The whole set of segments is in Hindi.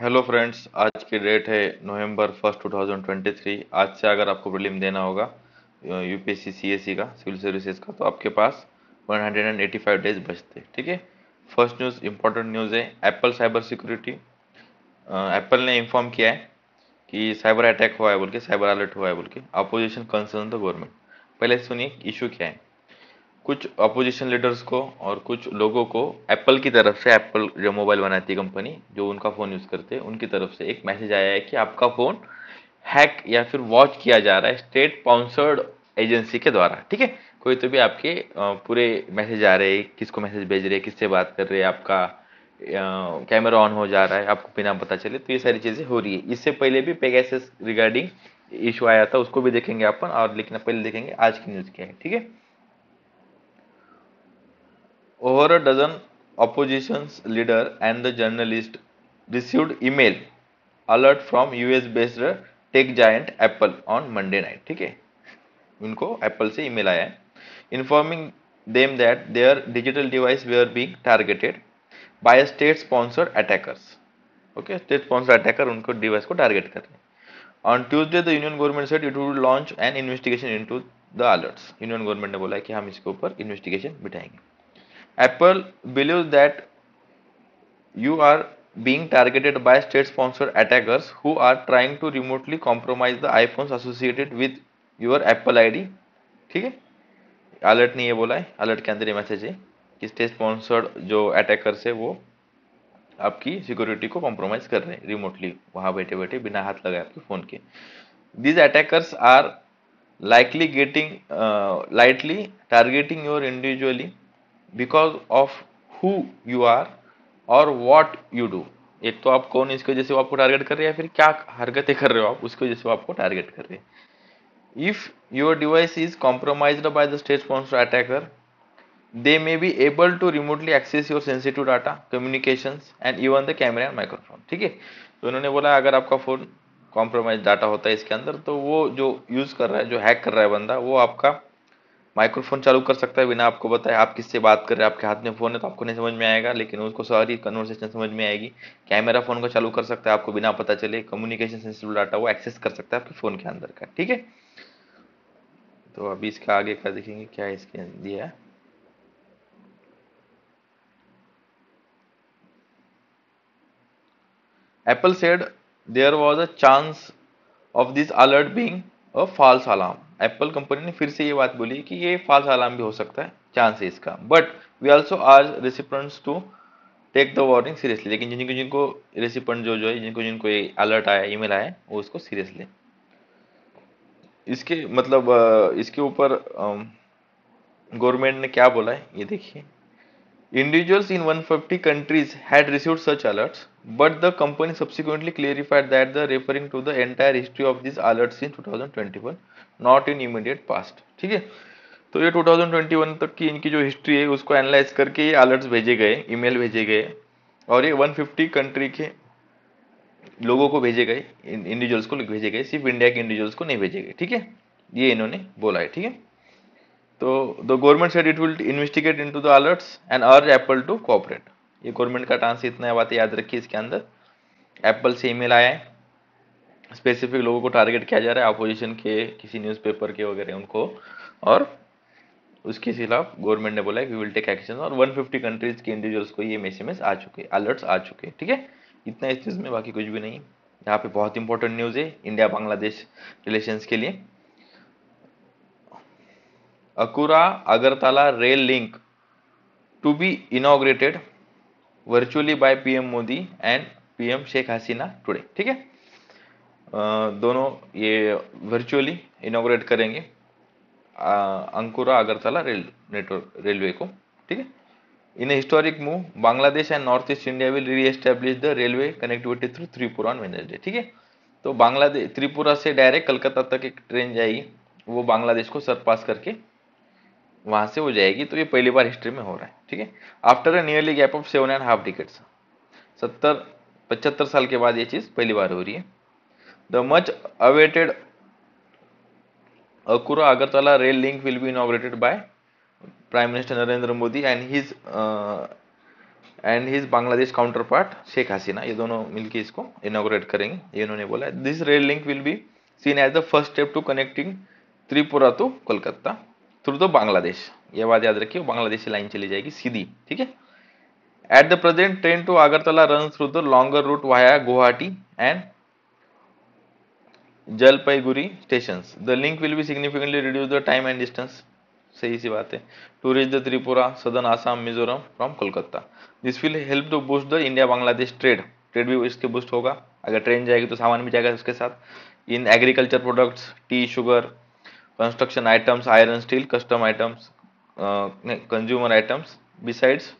हेलो फ्रेंड्स आज की डेट है नवंबर फ़र्स्ट 2023 आज से अगर आपको प्रीलिम देना होगा यूपीएससी सीएससी का सिविल सर्विसेज़ का तो आपके पास 185 डेज़ बचते, ठीक है? फ़र्स्ट न्यूज़ इंपॉर्टेंट न्यूज़ है एप्पल साइबर सिक्योरिटी एप्पल ने इन्फॉर्म किया है कि साइबर अटैक हुआ है बोल के साइबर अलर्ट हुआ है बोल के अपोजिशन कंसर्न द गवर्नमेंट पहले सुनिए इशू क्या है? कुछ अपोजिशन लीडर्स को और कुछ लोगों को एप्पल की तरफ़ से एप्पल जो मोबाइल बनाती है कंपनी जो उनका फ़ोन यूज़ करते हैं, उनकी तरफ़ से एक मैसेज आया है कि आपका फ़ोन हैक या फिर वॉच किया जा रहा है स्टेट स्पॉन्सर्ड एजेंसी के द्वारा, ठीक है? कोई तो भी आपके पूरे मैसेज आ रहे हैं, किसको मैसेज भेज रहे किससे बात कर रहे हैं, आपका कैमरा ऑन हो जा रहा है, आपको बिना पता चले तो ये सारी चीज़ें हो रही है। इससे पहले भी पेगासिस रिगार्डिंग इशू आया था, उसको भी देखेंगे अपन, और लेकिन पहले देखेंगे आज की न्यूज़ क्या है, ठीक है? Over a dozen opposition's leader and the journalist received email alert from US based tech giant Apple on Monday night. ठीक है? उनको एप्पल से ईमेल आया है informing them that their digital device were being targeted by state sponsored attackers okay state sponsored attacker उनको डिवाइस को टारगेट कर रहे हैं। On Tuesday the union government said it would launch an investigation into the alerts union government ने बोला है कि हम इसके ऊपर इन्वेस्टिगेशन बिठाएँगे। Apple believes that you are being targeted by state-sponsored attackers who are trying to remotely compromise the iPhones associated with your Apple ID. ठीक है अलर्ट नहीं है बोला है अलर्ट के अंदर ये मैसेज है कि स्टेट स्पॉन्सर्ड जो अटैकर्स है वो आपकी सिक्योरिटी को कॉम्प्रोमाइज कर रहे हैं रिमोटली वहाँ बैठे बैठे बिना हाथ लगाए आपके फ़ोन के these attackers are getting uh, lightly targeting your individually because of who you are or what you do एक तो आप कौन इसकी वजह से आपको टारगेट कर रहे हैं या फिर क्या हरकतें कर रहे हो आप, उसकी वजह से आपको टारगेट कर रहे हैं। If your device is compromise by the state sponsor attacker they may be able to remotely access your sensitive data communication and even the camera and microphone ठीक है? तो उन्होंने बोला, अगर आपका फ़ोन कॉम्प्रोमाइज डाटा होता है इसके अंदर तो वो जो यूज़ कर रहा है, जो हैक कर रहा है बंदा, वो आपका माइक्रोफोन चालू कर सकता है बिना आपको बताए। आप किससे बात कर रहे हैं? आपके हाथ में फ़ोन है तो आपको नहीं समझ में आएगा, लेकिन उसको सारी कन्वर्सेशन समझ में आएगी। कैमरा फ़ोन को चालू कर सकता है, आपको बिना पता चले कम्युनिकेशन सेंसिटिव डाटा वो एक्सेस कर सकता है आपके फ़ोन के अंदर का, ठीक है? तो अभी इसका आगे का देखेंगे क्या इसके दिया है। Said, there was a chance of this alert being a false alarm. Apple company ने फिर से ये बात बोली कि ये फॉल्स अलार्म भी हो सकता है चांस का। But we also urge recipients to take the warning seriously लेकिन जिनको जिनको रेसिपेंट जो जो है, जिनको जिनको ये अलर्ट आया ई मेल आया, वो उसको सीरियसली इसके मतलब इसके ऊपर गवर्नमेंट ने क्या बोला है, ये देखिए। Individuals in 150 countries had received such alerts, but the company subsequently clarified that the referring to the entire history of these alerts in 2021, not in immediate past. ठीक है तो ये 2021 तक की इनकी जो हिस्ट्री है उसको एनालाइज करके ये अलर्ट्स भेजे गए ईमेल भेजे गए और ये 150 कंट्री के लोगों को भेजे गए इंडिविजुअल्स को भेजे गए सिर्फ़ इंडिया के इंडिविजुअल्स को नहीं भेजे गए ठीक है ये इन्होंने बोला है ठीक है तो the government said it will investigate into the alerts and urge Apple to cooperate ये गवर्नमेंट का टांस इतना है, बातें याद रखिए इसके अंदर। एप्पल से ईमेल आया है। स्पेसिफिक लोगों को टारगेट किया जा रहा है अपोजिशन के, किसी न्यूज़पेपर के वगैरह उनको। और उसके खिलाफ गवर्नमेंट ने बोला है कि विल टेक एक्शन और 150 कंट्रीज़ के इंडिविजुअल्स को ये एस आ चुके अलर्ट्स आ चुके, ठीक है? इतना इस चीज़ में बाकी कुछ भी नहीं यहाँ पे बहुत इंपॉर्टेंट न्यूज़ है इंडिया बांग्लादेश रिलेशंस के लिए। Akura Agartala rail link to be inaugurated virtually by PM Modi and PM Sheikh Hasina today, ठीक है? दोनों ये वर्चुअली इनोग्रेट करेंगे Akhaura Agartala rail network railway को, ठीक है? In a historic move Bangladesh and north east India will reestablish the railway connectivity through Tripura on Wednesday ठीक है? तो बांग्लादेश त्रिपुरा से डायरेक्ट कलकत्ता तक एक ट्रेन जाएगी, वो बांग्लादेश को सरपास करके वहाँ से हो जाएगी तो ये पहली बार हिस्ट्री में हो रहा है, ठीक है? After a nearly gap of seven and half decades सत्तर, पचहत्तर साल के बाद ये चीज़ पहली बार हो रही है। The much awaited Akhaura Agartala rail link will be inaugurated by prime minister Narendra Modi and his and his Bangladesh counterpart Sheikh Hasina ये दोनों मिलकर इसको इनोग्रेट करेंगे, ये इन्होंने बोला this rail link will be seen as the first step to connecting Tripura to Kolkata through the Bangladesh. ये बात याद रखिए बांग्लादेशी लाइन चली जाएगी सीधी, ठीक है? At the present train to Agartala run through the longer route via Guwahati and Jalpaiguri station the link will be significantly reduce the time and distance सही सी बात है। To reach the Tripura southern Assam Mizoram from Kolkata this will help to boost the India Bangladesh trade trade भी इसके बूस्ट होगा। अगर ट्रेन जाएगी तो सामान भी जाएगा उसके साथ। In agriculture products tea sugar construction items iron steel custom items consumer items besides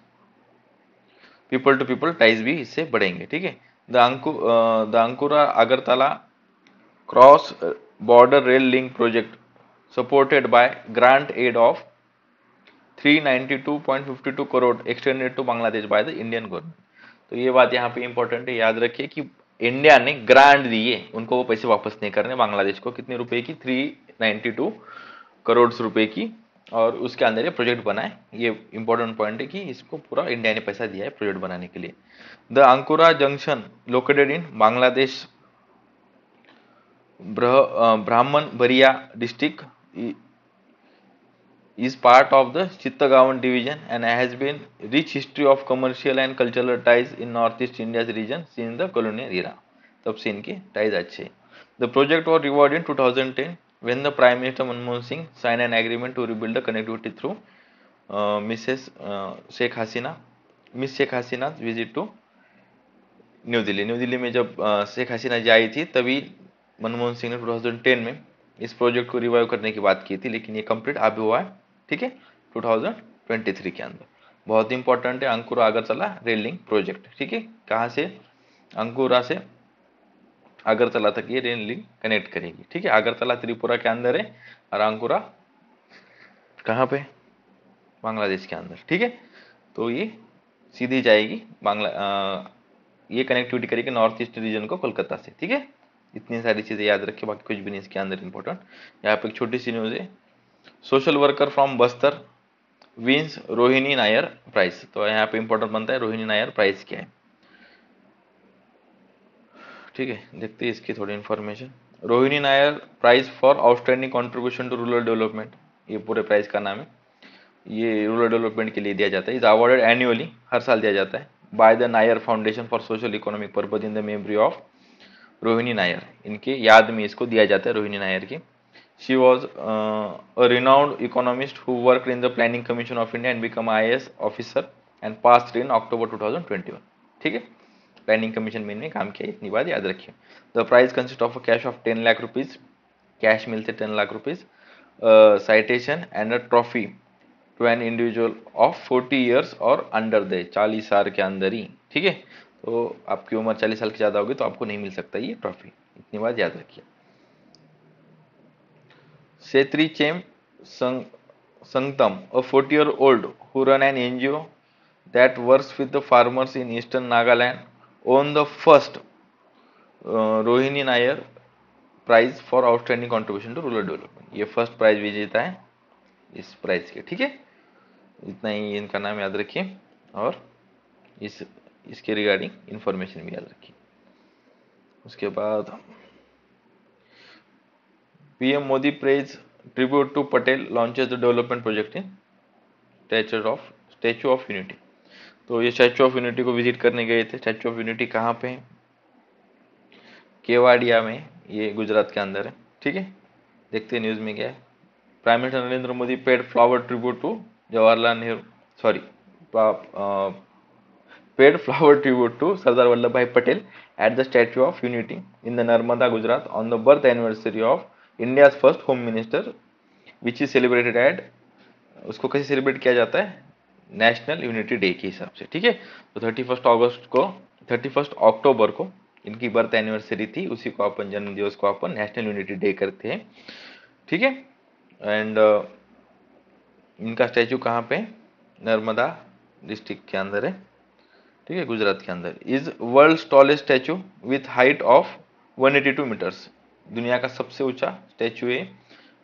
people to people ties भी इससे बढ़ेंगे, ठीक है? The Anku the Akhaura Agartala cross border rail link project supported by grant aid of 392.52 crore extended to Bangladesh by the Indian government तो ये बात यहाँ पे इंपॉर्टेंट है, याद रखिए कि इंडिया ने ग्रांट दिए, उनको वो पैसे वापस नहीं करने, बांग्लादेश को कितने रुपए की? 92 करोड़ रुपए की और उसके अंदर ये प्रोजेक्ट बना ये इंपॉर्टेंट पॉइंट है कि इसको पूरा इंडिया ने पैसा दिया है प्रोजेक्ट बनाने के लिए। The Akhaura junction located in Bangladesh Brahmanbaria district is part of the Chittagong division and has been rich history of commercial and cultural ties in north east India region seen the colonial era तब से इनके टाइज अच्छे the project was revived in two thousand ten when the Prime Minister Manmohan Singh signed an agreement to rebuild the connectivity through uh, Mrs. Uh, Sheikh Hasina, Miss Sheikh Hasina's visit to New Delhi New Delhi में जब शेख हसीना जी आई थी तभी मनमोहन सिंह ने 2010 में इस प्रोजेक्ट को रिवाइव करने की बात की थी लेकिन ये कंप्लीट अभी हुआ है ठीक है 2023 के अंदर बहुत इंपॉर्टेंट है Akhaura Agartala rail link project ठीक है कहाँ से अंकुरा से अगरतला तक ये रेल लिंक कनेक्ट करेगी। ठीक है? अगरतला त्रिपुरा के अंदर है और अंकुरा कहाँ पे? बांग्लादेश के अंदर। ठीक है? तो ये सीधी जाएगी बांग्ला ये कनेक्टिविटी करेगी नॉर्थ ईस्ट रीजन को कोलकाता से। ठीक है? इतनी सारी चीज़ें याद रखिए, बाकी कुछ भी नहीं इसके अंदर इंपॉर्टेंट यहाँ पे एक छोटी सी न्यूज़ है। Social worker from Bastar wins Rohini Nair prize तो यहाँ पे इंपॉर्टेंट बनता है रोहिणी नायर प्राइस क्या है? ठीक है देखते हैं इसकी थोड़ी information Rohini Nair prize for outstanding contribution to rural development ये पूरे प्राइज का नाम है. ये रूरल डेवलपमेंट के लिए दिया जाता है. इज़ अवार्डेड एनुअली हर साल दिया जाता है by the Nair foundation for social economic purpose in the memory of Rohini Nair. इनके याद में इसको दिया जाता है रोहिणी नायर की. Was uh, a renowned economist who worked in the Planning Commission of India and became IAS officer and passed in October 2021. ठीक है? प्लानिंग कमीशन में काम किया इतनी बात याद रखिए। The prize consist of cash of ten lakh rupees cash मिलते ten lakh rupees citation and a trophy to an individual of forty years और अंडर दे चालीस साल के अंदर ही ठीक है? तो आपकी उम्र चालीस साल की ज़्यादा होगी तो आपको नहीं मिल सकता ये ट्रॉफी इतनी बात याद रखिए। Setri Chem Sangtam, a 40 year old who run an NGO that works with the farmers in eastern Nagaland, the first uh, Rohini Nair prize for outstanding contribution to rural development ये फ़र्स्ट प्राइज विजेता है इस प्राइज के ठीक है? इतना ही इनका नाम याद रखिए और इस इसके रिगार्डिंग इंफॉर्मेशन भी याद रखिए। उसके बाद PM Modi pays tribute to Patel launches the development project in statue of statue of unity तो ये स्टैचू ऑफ़ यूनिटी को विज़िट करने गए थे। स्टैचू ऑफ़ यूनिटी कहाँ पे है? केवाड़िया में, ये गुजरात के अंदर है। ठीक है? देखते हैं न्यूज़ में क्या है। Prime minister Narendra Modi paid flower tribute to Jawaharlal Nehru sorry paid flower tribute to Sardar Vallabhbhai Patel at the statue of unity in the Narmada Gujarat on the birth anniversary of India first home minister which is celebrated at उसको कैसे सेलिब्रेट किया जाता है? नेशनल यूनिटी डे के हिसाब से ठीक है? तो थर्टी फ़र्स्ट अगस्त को थर्टी फ़र्स्ट अक्टूबर को इनकी बर्थ एनिवर्सरी थी उसी को अपन जन्म दिवस को अपन नेशनल यूनिटी डे करते हैं ठीक है? एंड uh, इनका स्टैचू कहाँ पे? नर्मदा डिस्ट्रिक्ट के अंदर है ठीक है? गुजरात के अंदर. Is world tallest statue with height of 182 metres दुनिया का सबसे ऊँचा स्टैचू है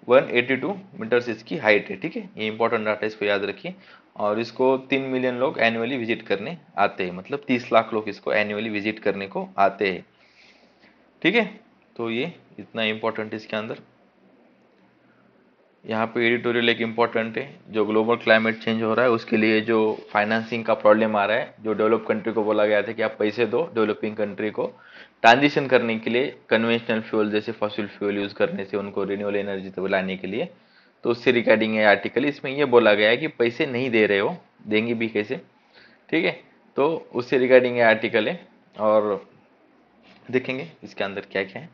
182 मीटर्स इसकी हाइट है ठीक है? ये इंपॉर्टेंट डाटा इसको याद रखिए. और इसको तीन मिलियन लोग एनुअली विज़िट करने आते हैं। मतलब तीस लाख लोग इसको एनुअली विज़िट करने को आते हैं। ठीक है? तो ये इतना इम्पोर्टेंट इसके अंदर। यहाँ पे एडिटोरियल एक इंपॉर्टेंट है। जो ग्लोबल क्लाइमेट चेंज हो रहा है, उसके लिए जो फाइनेंसिंग का प्रॉब्लम आ रहा है, जो डेवलप कंट्री को बोला गया था कि आप पैसे दो डेवलपिंग कंट्री को। ट्रांजिशन करने के लिए कन्वेंशनल फ्यूल जैसे फॉसिल फ्यूल यूज़ करने से उनको रिन्यूअल एनर्जी तक लाने के लिए तो उससे रिगार्डिंग है आर्टिकल इसमें ये बोला गया है कि पैसे नहीं दे रहे हो, देंगे भी कैसे? ठीक है? तो उससे रिगार्डिंग है आर्टिकल है, और देखेंगे इसके अंदर क्या क्या है।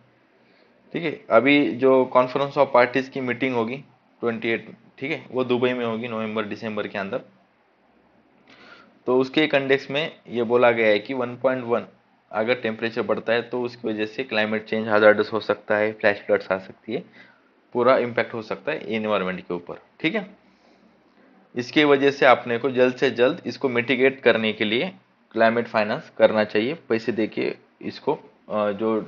ठीक है? अभी जो कॉन्फ्रेंस ऑफ़ पार्टीज़ की मीटिंग होगी ट्वेंटी एट ठीक है? वो दुबई में होगी, नवंबर, दिसंबर के अंदर। तो उसके एक इंडेक्स में ये बोला गया है कि 1.1 अगर टेम्परेचर बढ़ता है तो उसकी वजह से क्लाइमेट चेंज हजार्डस हो सकता है फ्लैश फ्लड्स आ सकती है। पूरा इम्पैक्ट हो सकता है इन्वायरमेंट के ऊपर, ठीक है? इसकी वजह से आपने को जल्द से जल्द इसको मिटिगेट करने के लिए क्लाइमेट फाइनेंस करना चाहिए। पैसे दे के इसको जो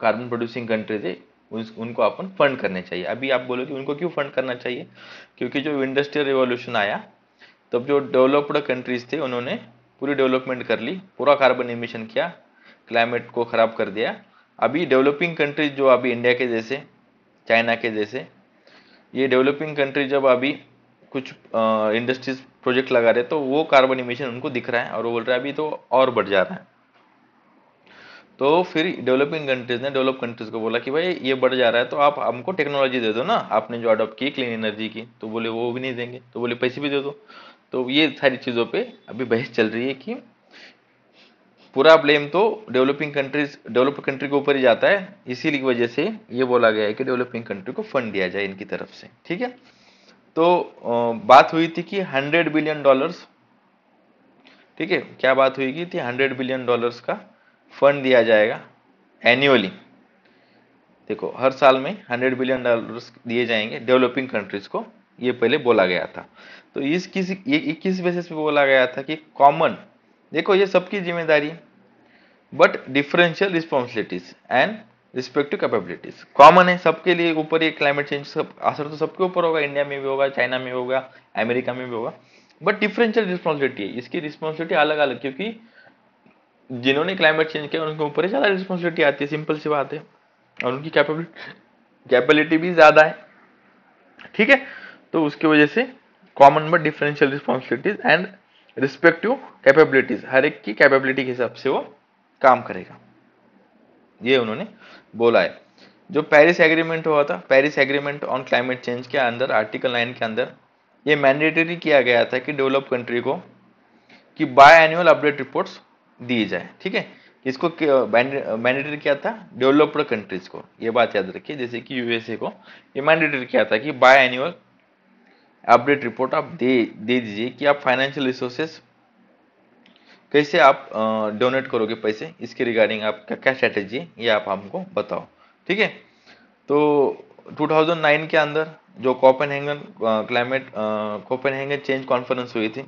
कार्बन प्रोड्यूसिंग कंट्रीज़ है उनको अपन फंड करने चाहिए। अभी आप बोलोगे उनको क्यों फंड करना चाहिए? क्योंकि जो इंडस्ट्रियल रिवॉल्यूशन आया, तब जो डेवलप्ड कंट्रीज़ थे, उन्होंने पूरी डेवलपमेंट कर ली, पूरा कार्बन इमिशन किया क्लाइमेट को ख़राब कर दिया। अभी डेवलपिंग कंट्रीज़ जो अभी इंडिया के जैसे चाइना के जैसे। ये डेवलपिंग कंट्री जब अभी कुछ इंडस्ट्रीज़ प्रोजेक्ट लगा रहे तो वो कार्बन इमिशन उनको दिख रहा है और वो बोल रहा है अभी तो और बढ़ जा रहा है। तो फिर डेवलपिंग कंट्रीज़ ने डेवलप कंट्रीज़ को बोला कि भाई ये बढ़ जा रहा है तो आप हमको टेक्नोलॉजी दे दो ना। आपने जो अडोप्ट की क्लीन एनर्जी की तो बोले वो भी नहीं देंगे तो बोले पैसे भी दे दो। तो ये सारी चीज़ों पे अभी बहस चल रही है कि पूरा ब्लेम तो डेवलपिंग कंट्रीज़ डेवलप कंट्री के ऊपर ही जाता है। इसी वजह से ये बोला गया है कि डेवलपिंग कंट्री को फंड दिया जाए इनकी तरफ़ से, ठीक है? तो बात हुई थी कि हंड्रेड बिलियन डॉलर्स ठीक है? क्या बात हुई थी? हंड्रेड बिलियन डॉलर्स का फंड दिया जाएगा एनुअली देखो, हर साल में 100 बिलियन डॉलर्स दिए जाएँगे डेवलपिंग कंट्रीज़ को, ये पहले बोला गया था। तो इस किस, ये किस बेसिस पे बोला गया था कि कॉमन देखो, ये सबकी ज़िम्मेदारी but differential responsibilities and respective capabilities common है सबके लिए ऊपर ये क्लाइमेट चेंज सब, असर तो सबके ऊपर होगा। इंडिया में भी होगा चाइना में होगा अमेरिका में भी होगा। बट डिफरेंशियल रिस्पॉन्सिबिलिटी है। इसकी रिस्पॉन्सिबिलिटी अलग अलग क्योंकि जिन्होंने क्लाइमेट चेंज किया, उनके ऊपर ही ज़्यादा रिस्पॉन्सिबिलिटी आती है। सिंपल सी बात है। और उनकी कैपेबिलिटी कैपेबिलिटी भी ज़्यादा है। ठीक है? तो उसकी वजह से common but differential responsibilities and respective capabilities हर एक की कैपेबिलिटी के हिसाब से वो काम करेगा। ये उन्होंने बोला है। जो पेरिस एग्रीमेंट हुआ था Paris agreement on climate change के अंदर आर्टिकल नाइन के अंदर, ये मैंडेटरी किया गया था कि डेवलप कंट्री को कि बाय एनुअल अपडेट रिपोर्ट्स दी जाए। ठीक है? इसको मैंडेटरी क्या था डेवलप्ड कंट्रीज़ को। ये बात याद रखिए, जैसे कि यूएसए को ये मैंडेटरी क्या था कि बाय एनुअल अपडेट रिपोर्ट आप दे दे दीजिए कि आप फाइनेंशियल रिसोर्सेस कैसे आप डोनेट करोगे पैसे? इसके रिगार्डिंग आप क्या स्ट्रैटेजी ये आप हमको बताओ, ठीक है? तो 2009 के अंदर जो Copenhagen climate Copenhagen change conference हुई थी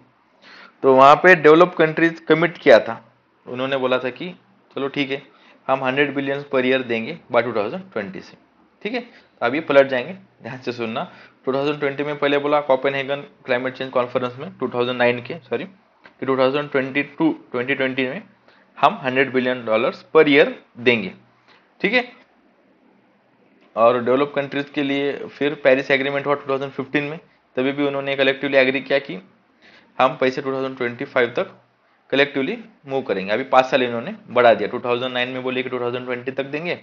तो वहाँ पे डेवलप कंट्रीज़ कमिट किया था। उन्होंने बोला था कि चलो ठीक है, हम 100 बिलियन पर ईयर देंगे बाय 2020 से, ठीक है? तो पलट जाएँगे, ध्यान से सुनना। 2020 में पहले बोला कॉपेनहेगन क्लाइमेट चेंज कॉन्फ्रेंस में 2009 के सॉरी कि 2022 2020 में हम 100 बिलियन डॉलर्स पर ईयर देंगे, ठीक है? और डेवलप कंट्रीज़ के लिए फिर पेरिस एग्रीमेंट हुआ 2015 में, तभी भी उन्होंने कलेक्टिवली एग्री किया कि हम पैसे 2025 तक कलेक्टिवली मूव करेंगे। अभी पाँच साल इन्होंने बढ़ा दिया। 2009 में बोले कि 2020 तक देंगे।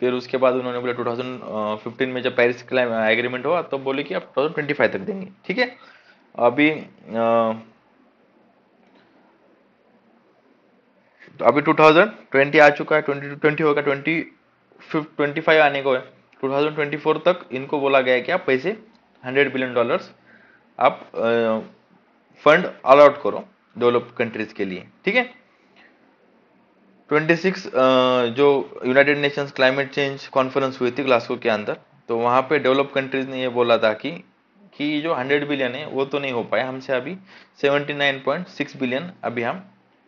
फिर उसके बाद उन्होंने बोले 2015 में जब पेरिस एग्रीमेंट हुआ तो बोले कि आप 2025 तक देंगे। ठीक है? अभी तो अभी 2020 आ चुका है 2020 होगा 20 25 आने को है। 2024 तक इनको बोला गया है कि आप पैसे 100 बिलियन डॉलर्स आप फंड अलॉट करो डेवलप कंट्रीज़ के लिए। ठीक है? 26 जो united nations climate change conference हुई थी ग्लासगो के अंदर तो वहाँ पे डेवलप कंट्रीज़ ने ये बोला था कि कि जो 100 बिलियन है, वो तो नहीं हो पाया। हमसे अभी 79.6 बिलियन अभी हम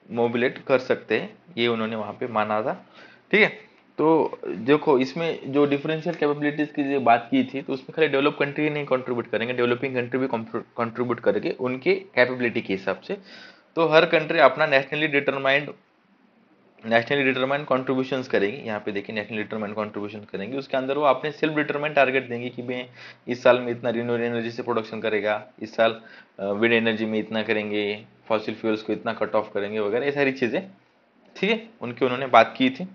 मोबिलेट कर सकते हैं। ये उन्होंने वहाँ पे माना था। ठीक है? तो देखो, इसमें जो डिफरेंशियल कैपेबिलिटीज की जो बात की थी तो उसमें खाली डेवलप कंट्री नहीं कंट्रीब्यूट करेंगे। डेवलपिंग कंट्री भी कंट्रीब्यूट करेंगे उनके कैपेबिलिटी के हिसाब से। तो हर कंट्री अपना nationally determined nationally determined contribution करेगी। यहाँ पे देखिए नेशनल डिटरमाइंड कॉन्ट्रीब्यूशन करेंगे। उसके अंदर वो अपने सेल्फ डिटरमाइंड टारगेट देंगे कि मैं इस साल में इतना रिन्यूएबल एनर्जी से प्रोडक्शन करेगा, इस साल विंड एनर्जी में इतना करेंगे फॉसिल फ्यूल्स को इतना कट ऑफ़ करेंगे वगैरह, ये सारी चीज़ें। ठीक है? उनकी उन्होंने बात की थी।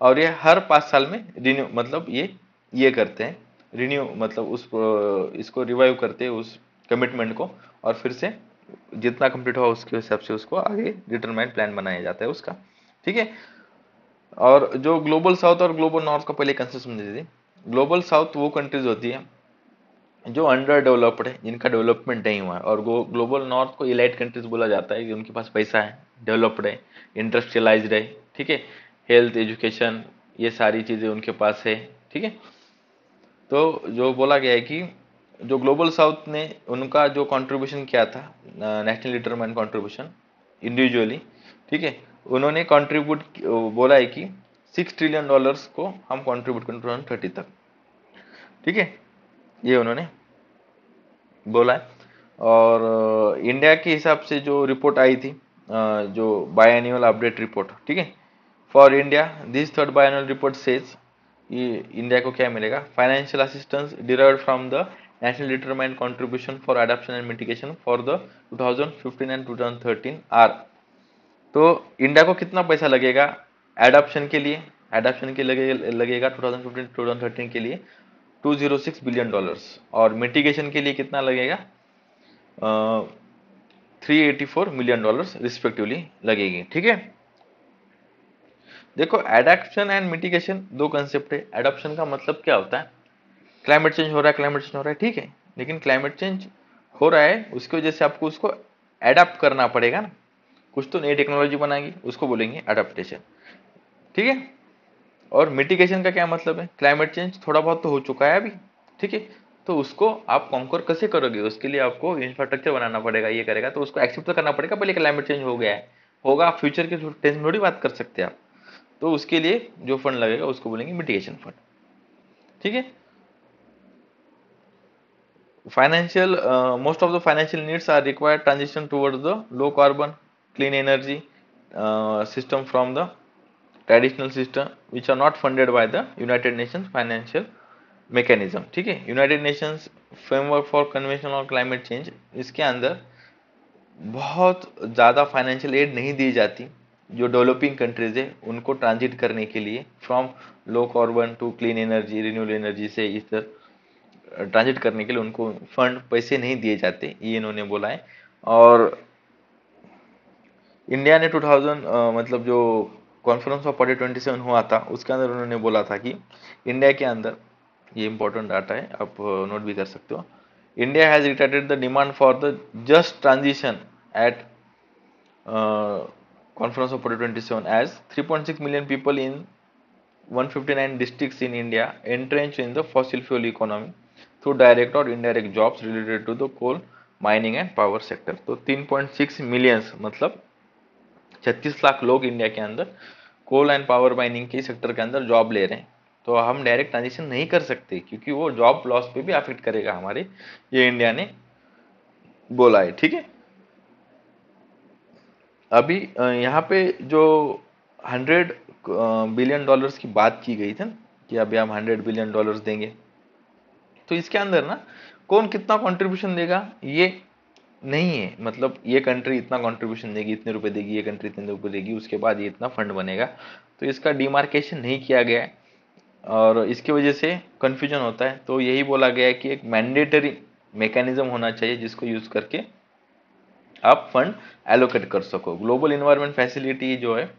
और ये हर पाँच साल में रिन्यू मतलब ये ये करते हैं। रिन्यू मतलब उस इसको रिवाइव करते हैं उस कमिटमेंट को और फिर से जितना कंप्लीट हुआ उसके हिसाब से उसको आगे डिटरमाइंड प्लान बनाया जाता है उसका। ठीक है? और जो ग्लोबल साउथ और ग्लोबल नॉर्थ का पहले कंसेप्ट समझ लीजिए ग्लोबल साउथ वो कंट्रीज़ होती है जो अंडर डेवलप्ड है, जिनका डेवलपमेंट नहीं हुआ है। और ग्लोबल नॉर्थ को इलाइट कंट्रीज़ बोला जाता है कि उनके पास पैसा है डेवलप्ड है इंडस्ट्रियलाइज्ड है, ठीक है? हेल्थ एजुकेशन ये सारी चीज़ें उनके पास है, ठीक है? तो जो बोला गया है कि जो ग्लोबल साउथ ने उनका जो कंट्रीब्यूशन किया था नेशनल डिटरमाइन कंट्रीब्यूशन इंडिविजुअली ठीक है? उन्होंने कंट्रीब्यूट बोला है कि सिक्स ट्रिलियन डॉलर्स को हम कंट्रीब्यूट करें टू थाउज़ेंड थर्टी तक। ठीक है? ये उन्होंने बोला है। और इंडिया के हिसाब से जो रिपोर्ट आई थी जो बायनुअल अपडेट रिपोर्ट ठीक है? For India this third biennial report says India को क्या मिलेगा? Financial assistance derive from the national determined contribution for adoption and mitigation for the 2015 and 2013 are तो इंडिया को कितना पैसा लगेगा? एडॉप्शन के लिए एडॉप्शन के लगे, लगेगा 2015 2013 के लिए 206 बिलियन डॉलर्स और मिटिगेशन के लिए कितना लगेगा? Three eighty four million dollars respectively लगेगी, ठीक है? देखो एडॉप्शन एंड मिटिगेशन दो कंसेप्ट है। एडॉप्शन का मतलब क्या होता है? क्लाइमेट चेंज हो रहा है क्लाइमेट चेंज हो रहा है, ठीक है? लेकिन क्लाइमेट चेंज हो रहा है, उसकी वजह से आपको उसको एडाप्ट करना पड़ेगा ना। कुछ तो नई टेक्नोलॉजी बनाएँगे, उसको बोलेंगे अडेप्टेशन ठीक है? और मिटिगेशन का क्या मतलब है? क्लाइमेट चेंज थोड़ा बहुत तो हो चुका है अभी, ठीक है? तो उसको आप कॉन्कर कैसे करोगे? उसके लिए आपको इंफ्रास्ट्रक्चर बनाना पड़ेगा, ये करेगा तो उसको एक्सेप्ट तो करना पड़ेगा पहले क्लाइमेट चेंज हो गया है। होगा आप फ्यूचर के टेंशन थोड़ी बात कर सकते हैं आप। तो उसके लिए जो फंड लगेगा, उसको बोलेंगे मिटिगेशन फंड ठीक है? Financial most of the financial needs are required transition towards the low carbon clean energy uh, system from the traditional system which are not funded by the United Nations financial mechanism. ठीक है? United nations framework for convention और क्लाइमेट चेंज इसके अंदर बहुत ज़्यादा फाइनेंशियल एड नहीं दी जाती जो डेवलपिंग कंट्रीज़ है उनको ट्रांजिट करने के लिए from low carbon to clean energy renewable energy से इस तरह ट्रांजिट करने के लिए उनको फंड पैसे नहीं दिए जाते ये इन्होंने बोला है। और इंडिया ने 2000 मतलब जो कॉन्फ्रेंस ऑफ़ पार्टी 27 हुआ था, उसके अंदर उन्होंने बोला था कि इंडिया के अंदर, ये इंपॉर्टेंट डाटा है, आप नोट भी कर सकते हो India has reiterated the demand for the just transition at conference of party 27 as 3.6 million people in 159 districts in India entrenched in the fossil fuel economy through direct or indirect jobs related to the coal mining and power sector. तो 3.6 मिलियंस मतलब छत्तीस लाख लोग इंडिया के अंदर कोल एंड पावर माइनिंग के सेक्टर के अंदर जॉब ले रहे हैं। तो हम डायरेक्ट ट्रांजिशन नहीं कर सकते, क्योंकि वो जॉब लॉस पे भी अफेक्ट करेगा हमारे, ये इंडिया ने बोला है, ठीक है? अभी यहाँ पे जो हंड्रेड बिलियन डॉलर्स की बात की गई थी ना, कि अभी हम हंड्रेड बिलियन डॉलर्स देंगे तो इसके अंदर ना, कौन कितना कंट्रीब्यूशन देगा, ये नहीं है। मतलब ये कंट्री इतना कंट्रीब्यूशन देगी, इतने रुपए देगी, ये कंट्री इतने रुपए देगी, उसके बाद ये इतना फंड बनेगा। तो इसका डिमार्केशन नहीं किया गया है। और इसकी वजह से कन्फ्यूज़न होता है। तो यही बोला गया है कि एक मैंडेटरी मैकेनिज्म होना चाहिए जिसको यूज़ करके आप फंड एलोकेट कर सको। ग्लोबल इन्वायरमेंट फैसिलिटी जो है,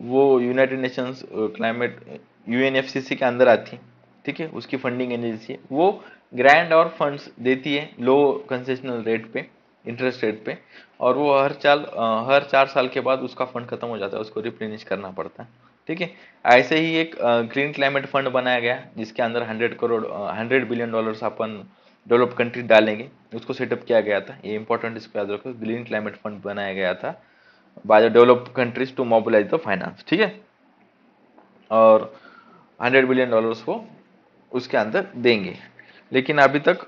वो यूनाइटेड नेशंस क्लाइमेट यूएनएफसीसी के अंदर आती। है ठीक है? उसकी फंडिंग एजेंसी है। वो ग्रैंड और फंड्स देती है लो कंसेशनल रेट पे। इंटरेस्ट रेट पे, और वो हर चाल हर चार साल के बाद उसका फंड खत्म हो जाता है, उसको रिप्लेनिश करना पड़ता है। ठीक है? ऐसे ही एक ग्रीन क्लाइमेट फंड बनाया गया, जिसके अंदर hundred crore hundred billion dollars अपन डेवलप कंट्री डालेंगे, उसको सेटअप किया गया था। ये इंपॉर्टेंट इसको याद रखो ग्रीन क्लाइमेट फंड बनाया गया था by the develop countries to mobilise the finance ठीक है? और हंड्रेड बिलियन डॉलर्स वो उसके अंदर देंगे। लेकिन अभी तक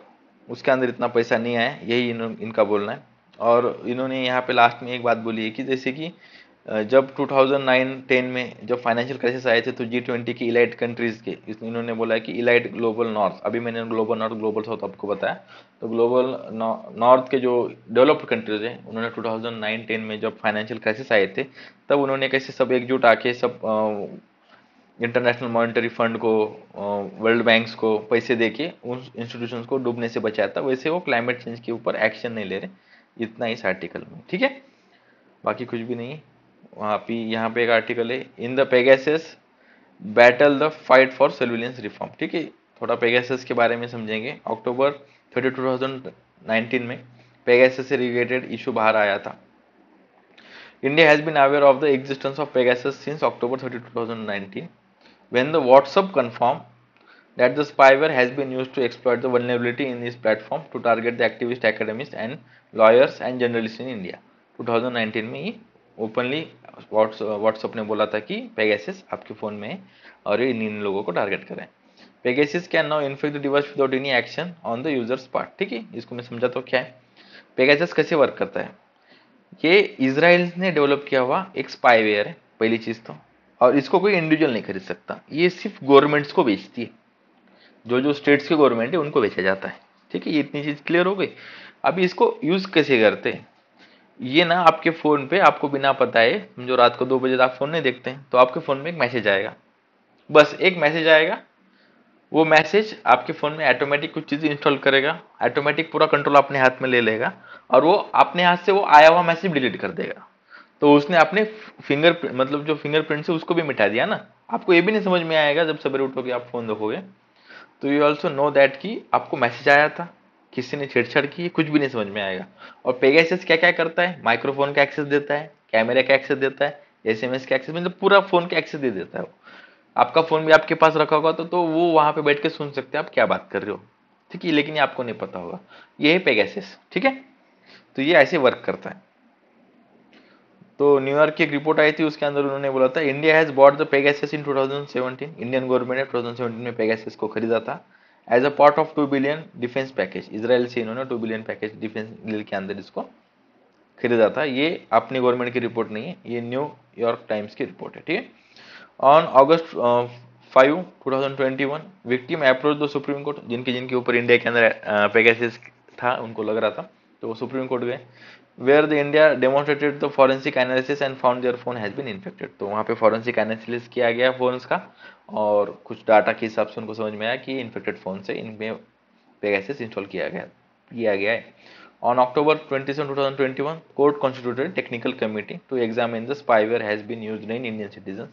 उसके अंदर इतना पैसा नहीं आया यही इन, इनका बोलना है। और इन्होंने यहाँ पे लास्ट में एक बात बोली है कि जैसे कि जब 2009-10 में जब फाइनेंशियल क्राइसिस आए थे तो जी ट्वेंटी की इलाइट कंट्रीज़ के इन्होंने बोला कि इलाइट ग्लोबल नॉर्थ अभी मैंने ग्लोबल नॉर्थ ग्लोबल साउथ आपको बताया। तो ग्लोबल नॉर्थ के जो डेवलप्ड कंट्रीज़ हैं उन्होंने 2009-10 में जब फाइनेंशियल क्राइसिस आए थे तब उन्होंने कैसे सब एकजुट आके सब इंटरनेशनल मॉनिटरी फंड को वर्ल्ड बैंक्स को पैसे दे के उन इंस्टीट्यूशन को डूबने से बचाया था। वैसे वो क्लाइमेट चेंज के ऊपर एक्शन नहीं ले रहे। इतना इस आर्टिकल में, ठीक है? बाकी कुछ भी नहीं। वहाँ पे, यहाँ पे एक आर्टिकल है in the Pegasus battle the fight for surveillance reform ठीक है? थोड़ा पेगेसिस के बारे में समझेंगे। October thirty two thousand nineteen में पेगेसिस से रिलेटेड इशू बाहर आया था। India has been aware of the existence of Pegasus since October thirty two thousand nineteen when the WhatsApp confirmed that the spyware has been used to exploit the vulnerability in this platform to target the activist academics and lawyers and journalists in India. 2019 में ये ओपनली व्हाट्सअप ने बोला था कि पेगेसिस आपके फ़ोन में और ये इन लोगों को टारगेट करें Pegasus can now infect the device without any action on the user's part ठीक है इसको मैं समझा तो क्या है पेगेसिस कैसे वर्क करता है ये इसराइल ने डेवलप किया हुआ एक स्पाईवेयर है पहली चीज़ तो और इसको कोई इंडिविजुअल नहीं खरीद सकता। ये सिर्फ़ गवर्नमेंट्स को बेचती है। जो जो स्टेट्स के गवर्नमेंट है, उनको बेचा जाता है। ठीक है, ये इतनी चीज़ क्लियर हो गई। अभी इसको यूज़ कैसे करते हैं? ये ना आपके फ़ोन पे आपको बिना पता है जो रात को दो बजे आप फ़ोन नहीं देखते हैं तो आपके फ़ोन में एक मैसेज आएगा। बस एक मैसेज आएगा। वो मैसेज आपके फ़ोन में ऑटोमेटिक कुछ चीज़ इंस्टॉल करेगा। ऑटोमेटिक पूरा कंट्रोल अपने हाथ में ले लेगा। और वो अपने हाथ से वो आया हुआ मैसेज डिलीट कर देगा। तो उसने अपने फिंगर मतलब जो फिंगरप्रिंट से उसको भी मिटा दिया ना। आपको ये भी नहीं समझ में आएगा जब सवेरे उठोगे आप फ़ोन देखोगे। तो यू ऑल्सो नो दैट कि आपको मैसेज आया था किसी ने छेड़छाड़ की कुछ भी नहीं समझ में आएगा। और पेगासिस क्या क्या करता है? माइक्रोफोन का एक्सेस देता है कैमरे का एक्सेस देता है एस एम एस का एक्सेस मतलब पूरा फ़ोन का एक्सेस दे देता है वो। आपका फ़ोन भी आपके पास रखा होगा तो, तो वो वहाँ पे बैठ के सुन सकते हैं आप क्या बात कर रहे हो। ठीक है लेकिन ये आपको नहीं पता होगा। ये है पेगासिस ठीक है? तो ये ऐसे वर्क करता है। तो न्यूयॉर्क की एक रिपोर्ट आई थी, उसके अंदर उन्होंने बोला था India has bought the Pegasus in 2017 Indian government ने 2017 में पेगासिस को खरीदा था as a part of two billion defence package Israel से इन्होंने two billion package defence deal के अंदर इसको खरीदा था. ये अपनी गवर्नमेंट की रिपोर्ट नहीं है, ये न्यू यॉर्क टाइम्स की रिपोर्ट है, ठीक है? On August five two thousand twenty one victim approach the supreme court जिनके जिनके ऊपर इंडिया के अंदर पैकेजेस था, उनको लग रहा था तो वो सुप्रीम कोर्ट गए। Where the India demonstrated the forensic analysis and found their phone has been infected तो वहाँ पे फॉरेंसिक एनालिसिस किया गया फोन्स का और कुछ डाटा के हिसाब से उनको समझ में आया कि इन्फेक्टेड फ़ोन से इनमें पेगासिस इंस्टॉल किया गया किया गया है On October 27, 2021, court constituted technical committee to examine the spyware has been used in Indian citizens.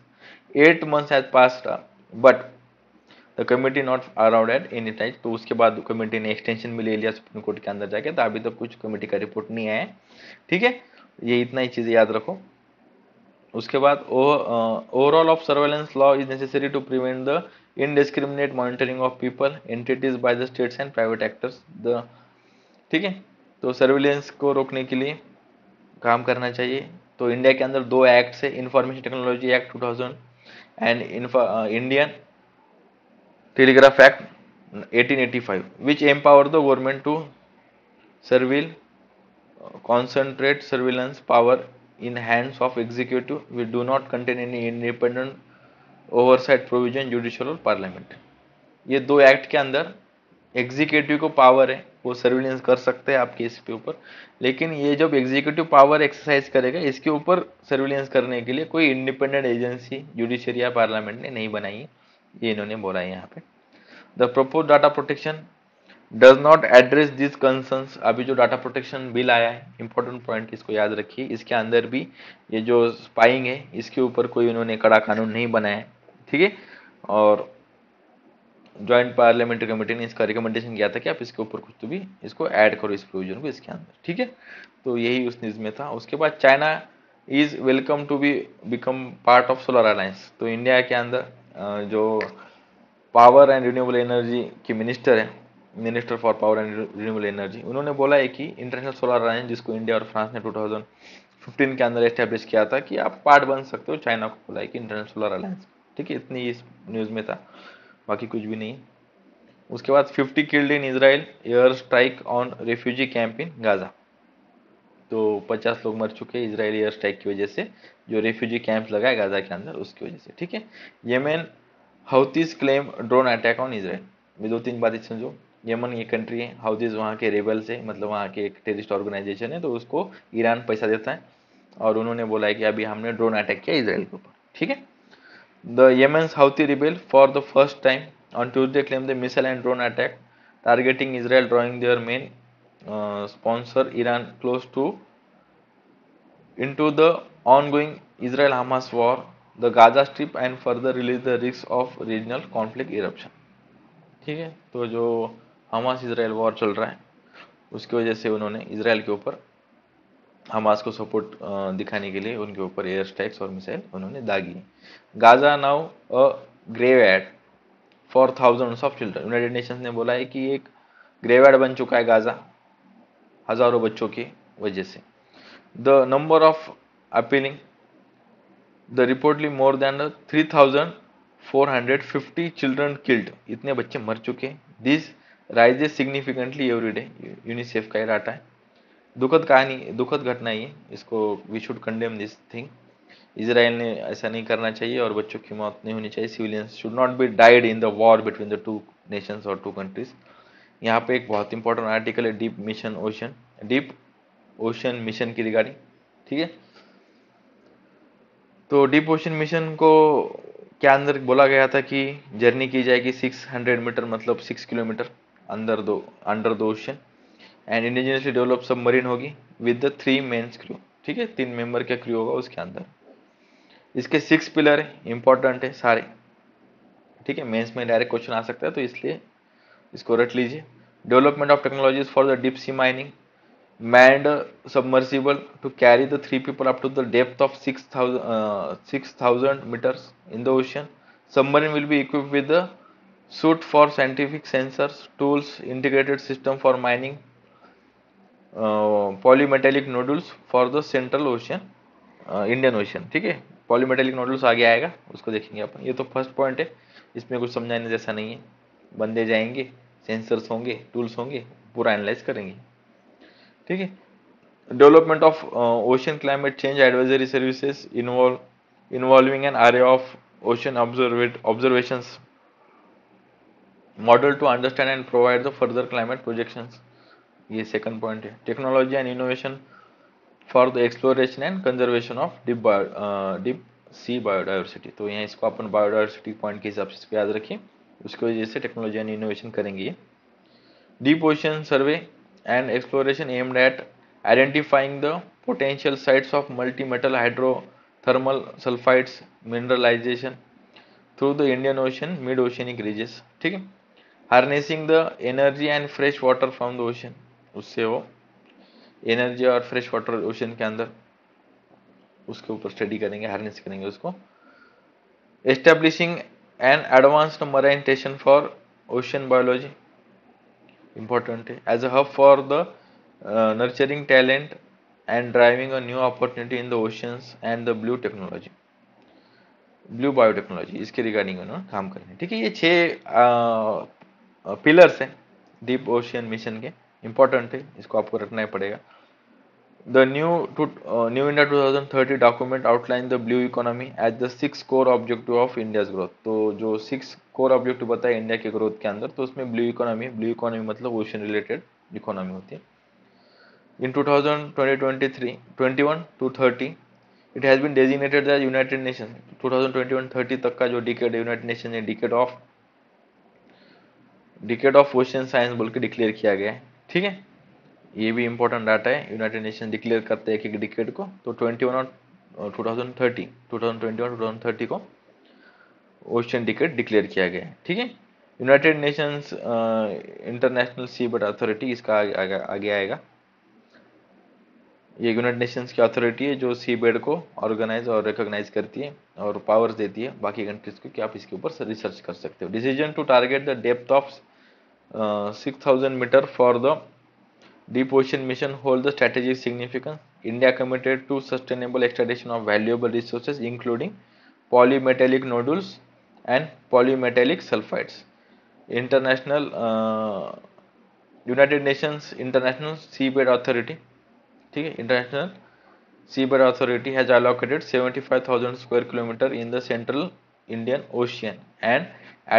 Eight months has passed, uh, but the committee not around at any time तो उसके बाद कमेटी ने एक्सटेंशन भी ले लिया सुप्रीम कोर्ट के अंदर जाके तो अभी तक तो कुछ कमेटी का रिपोर्ट नहीं आया ठीक है? ये इतना ही चीज़ें याद रखो। उसके बाद overall of surveillance law is necessary to prevent the indiscriminate monitoring of people entities by the states and private actors the ठीक है? तो सर्विलेंस को रोकने के लिए काम करना चाहिए। तो इंडिया के अंदर दो एक्ट है information technology act 2000 and Indian telegraph act 1885 which empower the government to surveil uh, concentrate surveillance power in hands of executive which do not contain any independent oversight provision judicial और parliament ये दो एक्ट के अंदर एग्जीक्यूटिव को पावर है वो सर्विलेंस कर सकते हैं आपके इसके ऊपर लेकिन ये जब एग्जीक्यूटिव पावर एक्सरसाइज करेगा इसके ऊपर सर्विलेंस करने के लिए कोई इंडिपेंडेंट एजेंसी जुडिशरी या पार्लियामेंट ने नहीं बनाई है ये इन्होंने बोला है यहाँ पे। The propose data protection does not address this concerns अभी जो डाटा प्रोटेक्शन बिल आया है इंपॉर्टेंट पॉइंट इसको याद रखिए। इसके अंदर भी ये जो स्पाइंग है, इसके ऊपर कोई उन्होंने कड़ा कानून नहीं बनाया है, ठीक है? और ज्वाइंट पार्लियामेंट्री कमेटी ने इसका रिकमेंडेशन किया था कि आप इसके ऊपर कुछ तो भी इसको ऐड करो इस प्रोविज़न को इसके अंदर, ठीक है? तो यही उस न्यूज़ में था। उसके बाद China is welcome to be become part of solar alliance तो इंडिया के अंदर जो पावर एंड रिन्यूएबल एनर्जी की मिनिस्टर है minister for power and renewable energy उन्होंने बोला है कि इंटरनेशनल सोलर अलायंस जिसको इंडिया और फ्रांस ने 2015 के अंदर एस्टेब्लिश किया था कि आप पार्ट बन सकते हो चाइना को बोला है कि इंटरनेशनल सोलर अलायंस ठीक है, इतनी इस न्यूज़ में था, बाकी कुछ भी नहीं। उसके बाद 50 killed in Israel air strike on refugee camp in Gaza तो 50 लोग मर चुके हैं इसराइली एयर स्ट्राइक की वजह से, जो रेफ्यूजी कैंप लगा है गाजा के अंदर, उसकी वजह से, ठीक है? Yemen Houthis claim drone attack on Israel ये दो तीन बातें समझो। यमन ये कंट्री है हाउतीज वहाँ के रेबल से मतलब वहाँ के एक टेरिस्ट ऑर्गेनाइजेशन है तो उसको ईरान पैसा देता है। और उन्होंने बोला है कि अभी हमने ड्रोन अटैक किया इसराइल के ऊपर, ठीक है? The Yemen's Houthi rebel for the first time, on Tuesday claim the missile and drone attack, targeting Israel drawing their main sponsor Iran close to into the ongoing Israel Hamas war, the Gaza Strip, and further release the risks of regional conflict eruption. ठीक है? तो जो हमास इसराइल वॉर चल रहा है उसकी वजह से उन्होंने इसराइल के ऊपर हमास को सपोर्ट दिखाने के लिए उनके ऊपर एयर स्ट्राइक्स और मिसाइल उन्होंने दागी Gaza now a graveyard for thousands of children United Nations ने बोला है कि एक ग्रेव एड बन चुका है गाजा हज़ारों बच्चों की वजह से। The number of appealing the reportedly more appealing, the reportedly more than 3450 children killed इतने बच्चे मर चुके this rises significantly every day UNICEF का डाटा है। दुखद कहानी, दुखद घटना ही है इसको we should condemn this thing Israel ने ऐसा नहीं करना चाहिए और बच्चों की मौत नहीं होनी चाहिए। Civilians should not be died in the war between the two nations और टू कंट्रीज़ यहाँ पे एक बहुत इंपॉर्टेंट आर्टिकल है deep mission ocean deep ocean mission की रिगार्डिंग ठीक है? तो डीप ओशन मिशन को के अंदर बोला गया था कि जर्नी की जाएगी 600 मीटर मतलब 6 किलोमीटर अंदर दो अंडर दो ocean and indigenously develop submarine होगी with the three men crew ठीक है? तीन मेंबर का क्रू होगा उसके अंदर। इसके सिक्स पिलर इंपॉर्टेंट है, सारे, ठीक है? मेंस में डायरेक्ट क्वेश्चन आ सकता है तो इसलिए इसको रट लीजिए। Development of technologies for the deep sea mining manned submersible to carry the three people up to the depth of six six thousand metres in the ocean submarine will be equip with suit for scientific sensors tools integrated system for mining polymetallic nodules for the central ocean Indian ocean ठीक है? पॉलीमेटेलिक नूडल्स आगे आएगा, उसको देखेंगे अपन। ये तो फ़र्स्ट पॉइंट है, इसमें कुछ समझाने जैसा नहीं है। बंदे जाएँगे। सेंसर्स होंगे, टूल्स होंगे, पूरा एनालाइज करेंगे। ठीक है? Development of ocean climate change advisory services involve involving an array of ocean observation model to understand and provide the further climate projection ये सेकंड पॉइंट है। Technology and innovation for the exploration and conservation of deep deep sea biodiversity तो यहाँ इसको अपन बायोडाइवर्सिटी पॉइंट के हिसाब से याद रखिए। उसकी वजह से टेक्नोलॉजी एंड इनोवेशन करेंगी। Deep ocean survey and exploration aimed at identifying the potential sites of multi metal hydrothermal sulphides mineralisation through the Indian ocean mid oceanic ridges ठीक है? Harnessing the energy and fresh water from the ocean उससे वो एनर्जी और फ्रेश वाटर ओशन के अंदर उसके ऊपर स्टडी करेंगे हार्नेस करेंगे उसको। Establishing and advance marine for ocean biology important है as a hub for the nurturing talent and driving a new opportunity in the oceans and the blue technology blue biotechnology इसके रिगार्डिंग उन्होंने काम कर रहे ठीक है ये छः पिलर्स हैं डीप ओशियन मिशन के इंपॉर्टेंट है इसको आपको रखना ही पड़ेगा the new to new India 2030 document outline the blue economy as the six core objective of India's growth तो जो सिक्स कोर ऑब्जेक्टिव बताया इंडिया के ग्रोथ के अंदर तो उसमें ब्लू इकोनॉमी ब्लू इकोनॉमी मतलब ओशन रिलेटेड इकोनॉमी होती है। In 2023 21 to 30 it has been designated as United Nation 2021-30 तक का जो डिकेड यूनाइटेड नेशन ने decade of decade of ocean science बोल के डिक्लेयर किया गया है। ठीक है? ये भी इंपॉर्टेंट डाटा है यूनाइटेड नेशन डिक्लेयर करते हैं एक डिकेड को तो 21 और 2030 2021 2030 को ओशन डिकेट डिक्लेयर किया गया है ठीक है? United Nations International seabed authority इसका आगे, आगे, आगे आएगा। ये यूनाइटेड नेशंस की अथॉरिटी है जो सी बेड को ऑर्गेनाइज और रिकॉग्नाइज करती है और पावर्स देती है। बाकी कंट्रीज़ को कि आप इसके ऊपर रिसर्च कर सकते हो। Decision to target the depth of six thousand metre for the deep ocean mission hold the strategic significance India committed to sustainable extradition of valuable resources including polymetallic nodules and polymetallic sulfides international uh, united nations international seabed authority ठीक है international seabed authority has allocated 75000 square kilometer in the central indian ocean and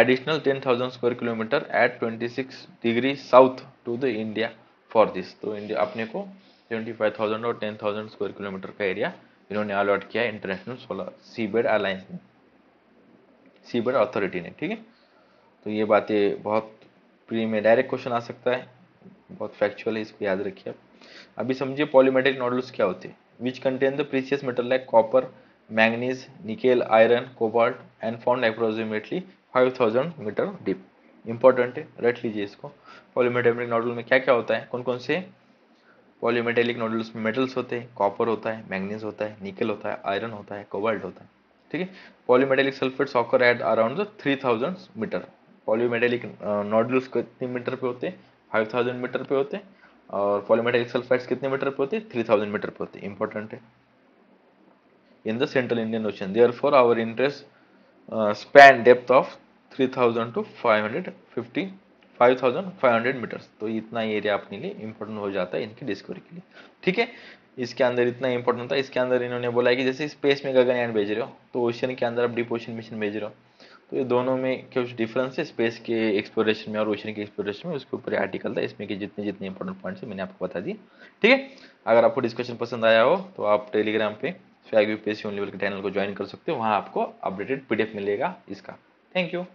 additional 10000 square kilometer at 26 degree south to the india for this. तो इंडिया अपने को 75000 और 10000 स्क्वायर किलोमीटर का एरिया इन्होंने अलॉट किया इंटरनेशनल सोलर सीबेड अलायंस ने सीबेड अथॉरिटी ने, ठीक है? तो ये बातें बहुत प्री में डायरेक्ट क्वेश्चन आ सकता है। बहुत फैक्चुअल है, इसको याद रखिए आप। अभी समझिए पॉलीमेट्रिक नॉडल्स क्या होते हैं। Which contain the precious metal like copper manganese nickel iron cobalt and found approximately 5000 metre deep important है, रट लीजिए इसको। पॉलीमेटेलिक नॉडल में क्या क्या होता है? कौन कौन से? पॉलीमेटेलिक नॉडल्स में मेटल्स होते हैं कॉपर होता है मैग्नीज होता है निकल होता है आयरन होता है कोबाल्ट होता है। ठीक है? Polymetallic sulphate occur at around three thousand metre polymetallic nodules कितने मीटर पे होते? हैं फाइव थाउज़ेंड मीटर पे होते। हैं और पॉलीमेटेलिक सल्फाइड्स कितने मीटर पे होते? हैं थ्री थाउज़ेंड मीटर पे होते। हैं इंपॉर्टेंट है। In the central Indian ocean therefore our interest span depth of three thousand to five hundred fifty five thousand five hundred metres तो इतना एरिया अपने लिए इंपॉर्टेंट हो जाता है इनकी डिस्कवरी के लिए। ठीक है? इसके अंदर इतना इंपॉर्टेंट था। इसके अंदर इन्होंने बोला है कि जैसे स्पेस में गगनयान भेज रहे हो तो ओशन के अंदर आप डीप ओशन मिशन भेज रहे हो। तो ये दोनों में कुछ डिफरेंस है? स्पेस के एक्सप्लोरेशन में और ओशन के एक्सप्लोरेशन में? उसके ऊपर आर्टिकल था। इसमें कि जितने जितने इंपॉर्टेंट पॉइंट्स है, मैंने आपको बता दिए। ठीक है? अगर आपको डिस्कशन पसंद आया हो तो आप टेलीग्राम पे स्वैग यूपीएससी लेवल के चैनल को ज्वाइन कर सकते हो। वहाँ आपको अपडेटेड पीडीएफ मिलेगा इसका। Thank you